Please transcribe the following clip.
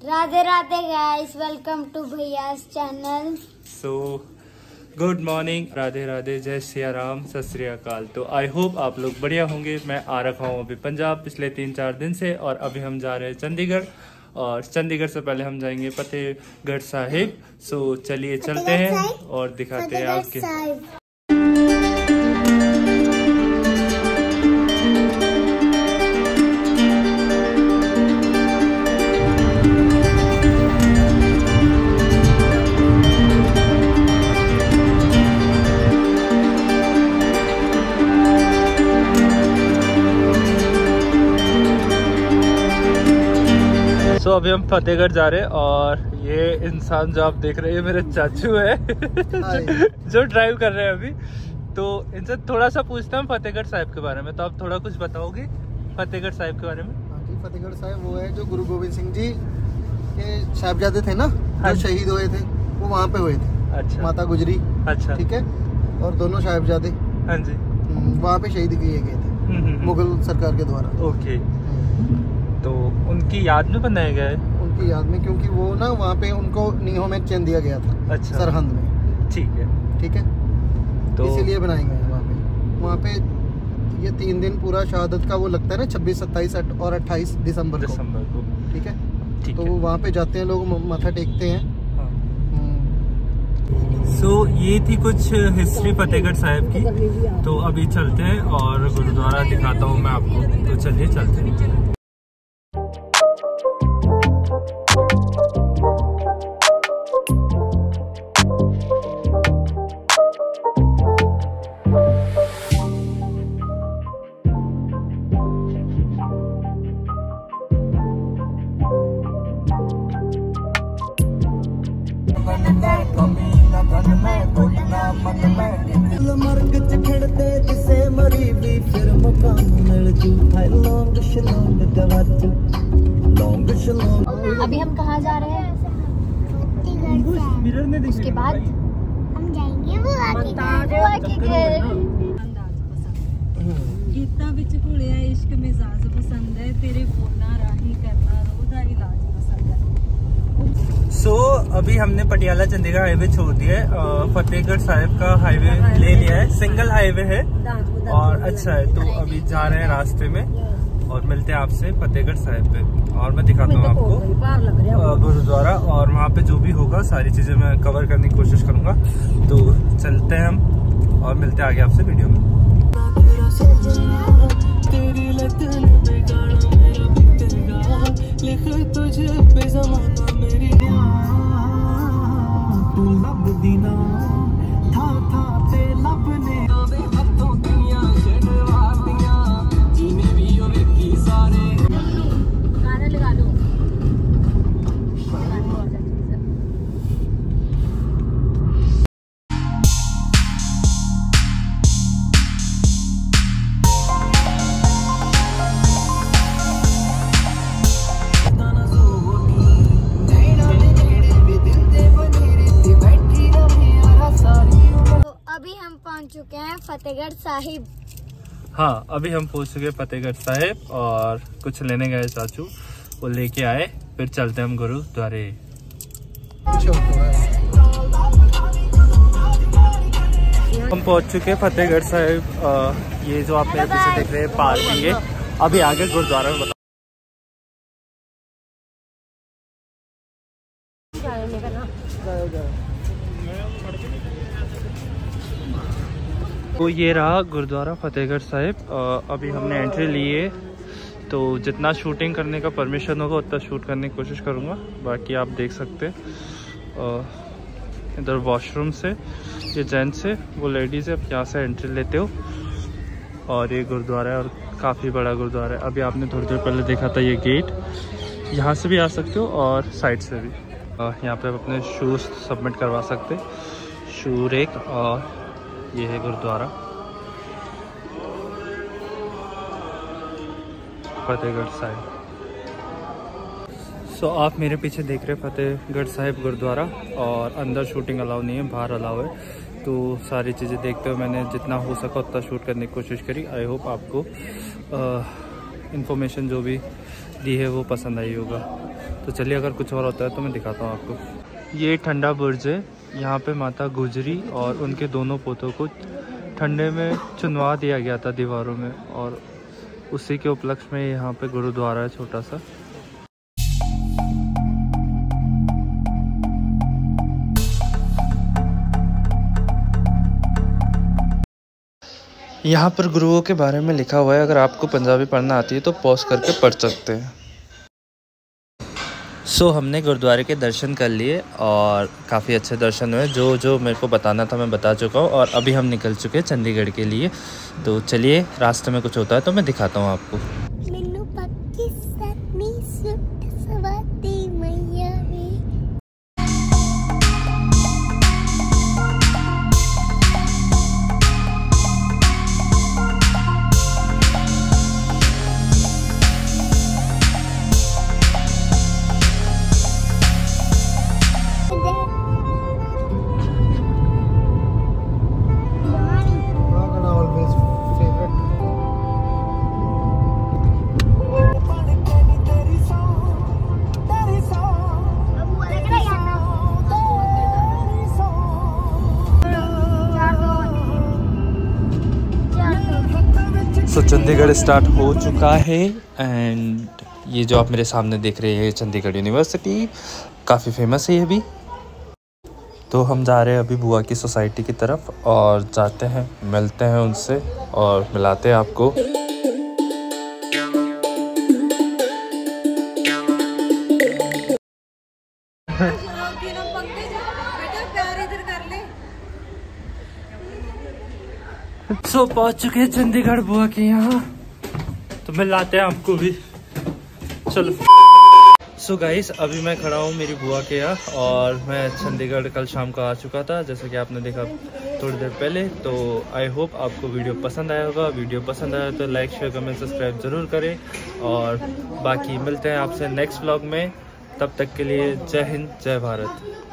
Radhe Radhe guys welcome to भैयास channel so good morning Radhe Radhe Jai Siya Ram सत श्री अकाल। तो I hope आप लोग बढ़िया होंगे। मैं आ रखा हूँ अभी पंजाब पिछले तीन चार दिन से और अभी हम जा रहे हैं चंडीगढ़। और चंडीगढ़ से पहले हम जाएँगे फतेहगढ़ साहिब। सो चलिए चलते हैं और दिखाते हैं आपके अभी हम फतेहगढ़ जा रहे हैं और ये इंसान जो आप देख रहे हैं मेरे चाचू है। जो ड्राइव कर रहे हैं अभी। तो इनसे थोड़ा सा पूछता हूँ फतेहगढ़ साहिब के बारे में। तो आप थोड़ा कुछ बताओगे फतेहगढ़ साहिब के बारे में? हाँ फतेहगढ़ साहिब वो है जो गुरु गोविंद सिंह जी के साहबजादे थे ना हाँ जो। शहीद हुए थे वो वहाँ पे हुए थे। अच्छा। माता गुजरी अच्छा। ठीक है? और दोनों साहबजादे। हाँ जी। हम्म, वहाँ पे शहीद किए गए थे हम्म, हम्म। मुगल सरकार के द्वारा। ओके। तो उनकी याद में बनाया गया है उनकी याद में क्योंकि वो ना वहाँ पे उनको नीहों में चैन दिया गया था अच्छा। सरहंद में। ठीक है। ठीक है? तो इसीलिए बनाए गए हैं वहाँ पे। वहाँ पे ये तीन दिन पूरा शहादत का वो लगता है ना छब्बीस सत्ताईस और अट्ठाईस दिसंबर दिसंबर को। ठीक है? तो वो वहाँ पे जाते हैं लोग माथा टेकते हैं। हाँ। हम्म, सो so, ये थी कुछ हिस्ट्री फतेहगढ़ साहिब की। तो अभी चलते हैं और गुरुद्वारा दिखाता हूँ मैं आपको। तो चलिए चलते हैं। ਮਰਗ ਚ ਖੜਦੇ ਕਿਸੇ ਮਰੀ ਵੀ ਫਿਰ ਮੁਕਾਮ ਮਿਲ ਜੂ ਹਾਏ ਲੌਂਗ ਸ਼ਲੋਂਗ ਗਵਾਚੂ ਲੌਂਗ ਸ਼ਲੋਂਗ अभी हम कहाँ जा रहे हैं मिरर में उसके बाद हम जाएंगे बुआ के घर बुआ के घर ਗੀਤਾਂ ਵਿੱਚ ਘੁਲਿਆ ਇਸ਼ਕ ਮਿਜ਼ਾਜ ਪਸੰਦ ਹੈ ਤੇਰੇ ਫੋਨਾਂ ਰਾਹੀਂ ਕਰਨਾ ਰੋਹ ਦਾ ਇਲਾਜ ਪਸੰਦ ਹੈ सो so, अभी हमने पटियाला चंडीगढ़ हाईवे छोड़ दिया है फतेहगढ़ साहिब का हाईवे ले लिया है। सिंगल हाईवे है और अच्छा है तो अभी जा रहे हैं रास्ते में और मिलते हैं आपसे फतेहगढ़ साहिब पे। और मैं दिखाता हूँ आपको गुरुद्वारा और वहाँ पे जो भी होगा सारी चीज़ें मैं कवर करने की कोशिश करूँगा। तो चलते हैं हम और मिलते हैं आगे आपसे वीडियो में। तू लब दीना था था ते लब ने फतेहगढ़ साहिब। हाँ अभी हम पहुँच चुके फतेहगढ़ साहिब और कुछ लेने गए चाचू, वो लेके आए, फिर चलते हम गुरुद्वारे द्वारे। हम पहुँच चुके हैं फतेहगढ़ साहिब ये जो आप मेरे पीछे देख रहे हैं, पार्किंग है। अभी आगे गुरुद्वारा में तो ये रहा गुरुद्वारा फतेहगढ़ साहिब। अभी हमने एंट्री ली है। तो जितना शूटिंग करने का परमिशन होगा, उतना शूट करने की कोशिश करूँगा। बाकी आप देख सकते हैं। इधर वॉशरूम से, ये जेंट्स है वो लेडीज़ है। आप यहाँ से एंट्री लेते हो। और ये गुरुद्वारा है और काफ़ी बड़ा गुरुद्वारा है। अभी आपने थोड़ी देर पहले देखा था ये गेट यहाँ से भी आ सकते हो और साइड से भी। यहाँ पे आप अपने शूज़ सबमिट करवा सकते शू रेक और ये है गुरुद्वारा। फतेहगढ़ साहिब। सो आप मेरे पीछे देख रहे हैं फतेहगढ़ साहिब गुरुद्वारा और अंदर शूटिंग अलाउ नहीं है, बाहर अलाउ है। तो सारी चीज़ें देखते हुए मैंने जितना हो सका उतना शूट करने की कोशिश करी। आई होप आपको इन्फॉर्मेशन जो भी दी है वो पसंद आई होगा। तो चलिए, अगर कुछ और होता है तो मैं दिखाता हूँ आपको। ये ठंडा बुर्ज है। यहाँ पे माता गुजरी और उनके दोनों पोतों को ठंडे में चुनवा दिया गया था दीवारों में और उसी के उपलक्ष्य में यहाँ पे गुरुद्वारा है छोटा सा। यहाँ पर गुरुओं के बारे में लिखा हुआ है, अगर आपको पंजाबी पढ़ना आती है तो पॉज करके पढ़ सकते हैं। सो so, हमने गुरुद्वारे के दर्शन कर लिए और काफ़ी अच्छे दर्शन हुए। जो जो मेरे को बताना था मैं बता चुका हूँ और अभी हम निकल चुके हैं चंडीगढ़ के लिए। तो चलिए रास्ते में कुछ होता है तो मैं दिखाता हूँ आपको। ਮੈਨੂੰ सो चंडीगढ़ स्टार्ट हो चुका है एंड ये जो आप मेरे सामने देख रहे हैं, चंडीगढ़ यूनिवर्सिटी, काफ़ी फ़ेमस है ये भी। तो हम जा रहे हैं अभी बुआ की सोसाइटी की तरफ़ और जाते हैं, मिलते हैं उनसे और मिलाते हैं आपको। सो पहुँच चुके हैं चंडीगढ़ बुआ के यहाँ। तो मिलाते हैं आपको भी। चलो। सो so गाइस अभी मैं खड़ा हूँ मेरी बुआ के यहाँ और मैं चंडीगढ़ कल शाम को आ चुका था, जैसे कि आपने देखा थोड़ी देर पहले। तो आई होप आपको वीडियो पसंद आया होगा। वीडियो पसंद आया तो लाइक शेयर कमेंट सब्सक्राइब ज़रूर करें। और बाकी मिलते हैं आपसे नेक्स्ट ब्लॉग में। तब तक के लिए जय हिंद, जय भारत।